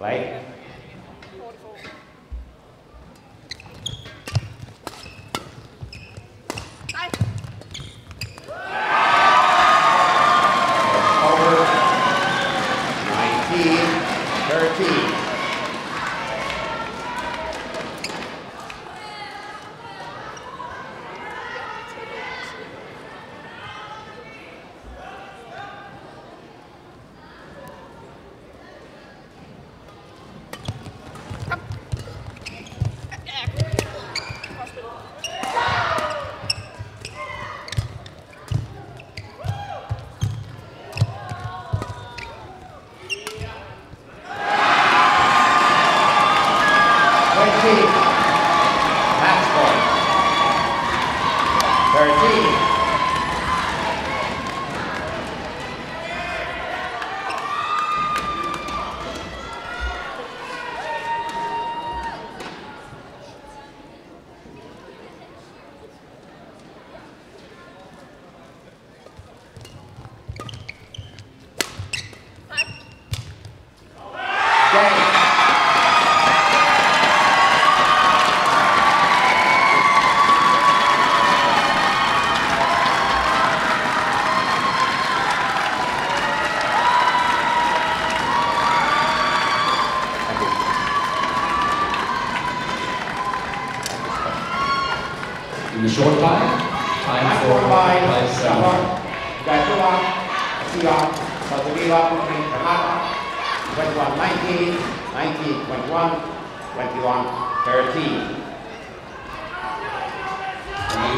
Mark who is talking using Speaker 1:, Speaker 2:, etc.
Speaker 1: Baik. 13. Match point. 13.
Speaker 2: In the short time, time for
Speaker 1: by
Speaker 2: seven.
Speaker 1: Sabah, Gatua, Sia, Saturiwa, Kamata, 21 19, 19 21, 21 13.
Speaker 2: And